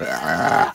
Ah.